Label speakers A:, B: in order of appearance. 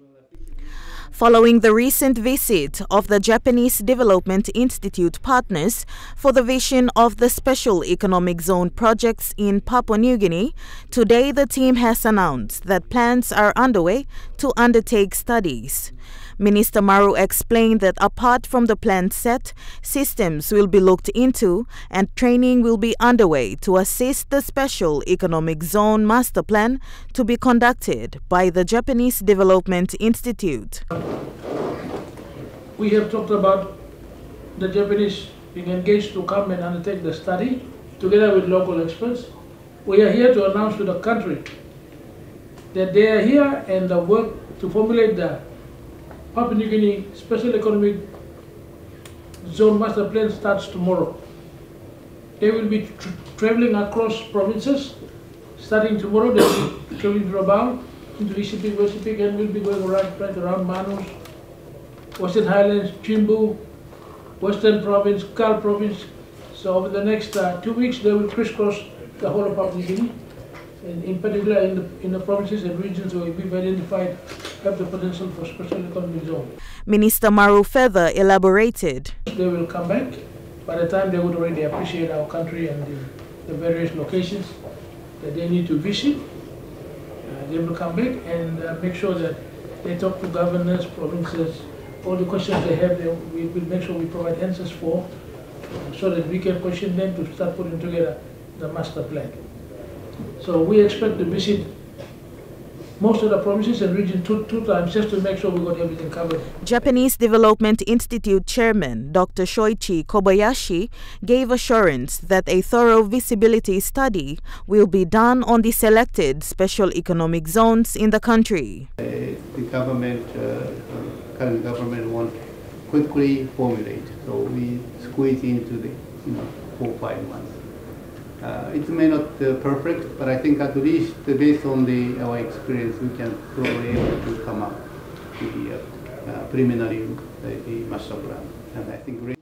A: will appreciate Following the recent visit of the Japanese Development Institute partners for the vision of the Special Economic Zone projects in Papua New Guinea, today the team has announced that plans are underway to undertake studies. Minister Maru explained that apart from the plan set, systems will be looked into and training will be underway to assist the Special Economic Zone Master Plan to be conducted by the Japanese Development Institute.
B: We have talked about the Japanese being engaged to come and undertake the study together with local experts. We are here to announce to the country that they are here and the work to formulate the Papua New Guinea Special Economic Zone Master Plan starts tomorrow. They will be tra traveling across provinces. Starting tomorrow, they will be traveling to Rabaul, into East Sepik, Westipik, and will be going right, right around Manus, Western Highlands, Chimbu, Western Province, Kal Province. So over the next uh, two weeks, they will crisscross the whole of Papua New Guinea, and in particular in the, in the provinces and regions where we've identified have the potential for special economic zone.
A: Minister Maru further elaborated.
B: They will come back. By the time they would already appreciate our country and the, the various locations that they need to visit, uh, they will come back and uh, make sure that they talk to governors, provinces, all the questions they have, they, we will make sure we provide answers for, so that we can question them to start putting together the master plan. So we expect to visit most of the provinces and regions two, two times just to make sure we got everything covered.
A: Japanese Development Institute Chairman Dr. Shoichi Kobayashi gave assurance that a thorough visibility study will be done on the selected special economic zones in the country.
C: Uh, the government, uh, current government want quickly formulate, so we squeeze into the you know four five months. Uh, it may not uh, perfect, but I think at least based on the our experience, we can probably able to come up with the uh, preliminary the master plan. And I think.